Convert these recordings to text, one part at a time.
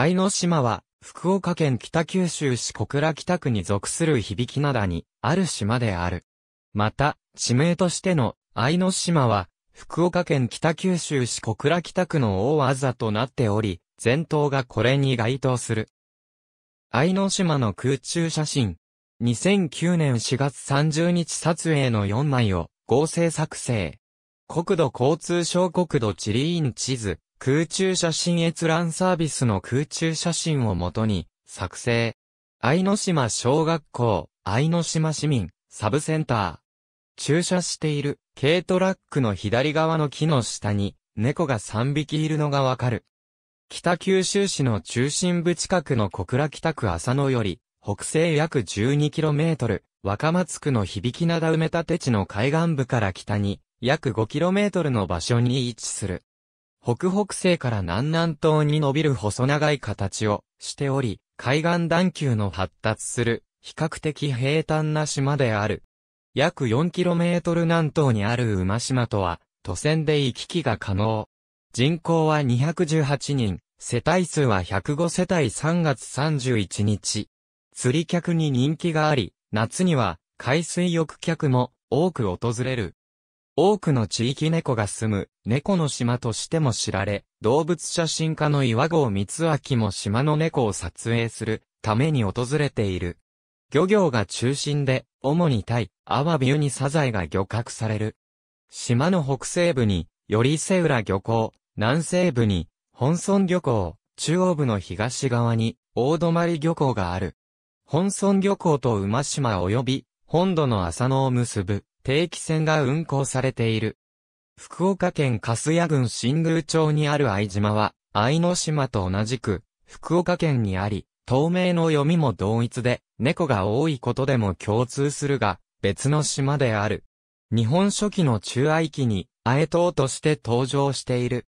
愛の島は、福岡県北九州市小倉北区に属する響灘にある島である。また、地名としての愛の島は、福岡県北九州市小倉北区の大あざとなっており、全島がこれに該当する。愛の島の空中写真。2009年4月30日撮影の4枚を合成作成。国土交通省国土地理院地図、空中写真閲覧サービスの空中写真をもとに作成。愛の島小学校、愛の島市民、サブセンター。駐車している軽トラックの左側の木の下に猫が3匹いるのがわかる。北九州市の中心部近くの小倉北区浅野より、北西約 12km、若松区の響灘埋め立て地の海岸部から北に、約 5km の場所に位置する。北北西から南南東に伸びる細長い形をしており、海岸段丘の発達する、比較的平坦な島である。約 4km 南東にある馬島とは、都線で行き来が可能。人口は218人、世帯数は105世帯3月31日。釣り客に人気があり、夏には海水浴客も多く訪れる。多くの地域猫が住む猫の島としても知られ、動物写真家の岩合光明も島の猫を撮影するために訪れている。漁業が中心で、主にタイ、アワビウニサザエが漁獲される。島の北西部に、より瀬浦漁港、南西部に、本村漁港、中央部の東側に、大泊漁港がある。本村漁港と馬島及び、本土の浅野を結ぶ、定期船が運航されている。福岡県粕谷郡新宮町にある愛島は、愛の島と同じく、福岡県にあり、透明の読みも同一で、猫が多いことでも共通するが、別の島である。日本初期の中愛期に、愛島として登場している。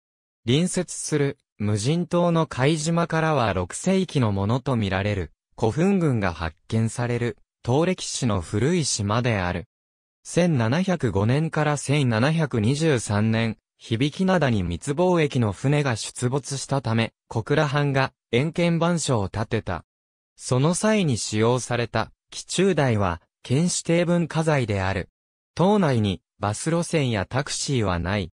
隣接する、無人島の海島からは6世紀のものとみられる、古墳群が発見される、東歴史の古い島である。1705年から1723年、響き灘に密貿易の船が出没したため、小倉藩が遠見番所を建てた。その際に使用された、気中台は、県指定文化財である。島内にバス路線やタクシーはない。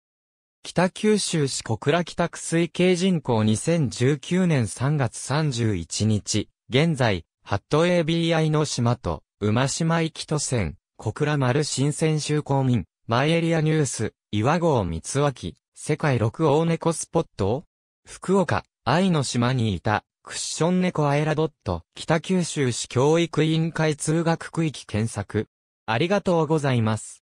北九州市小倉北区推計人口2019年3月31日、現在、ハット ABI の島と、馬島行き都線、小倉丸新鮮州公民、マイエリアニュース、岩合光明、世界六大猫スポット福岡、愛の島にいた、クッション猫アエラドット、北九州市教育委員会通学区域検索。ありがとうございます。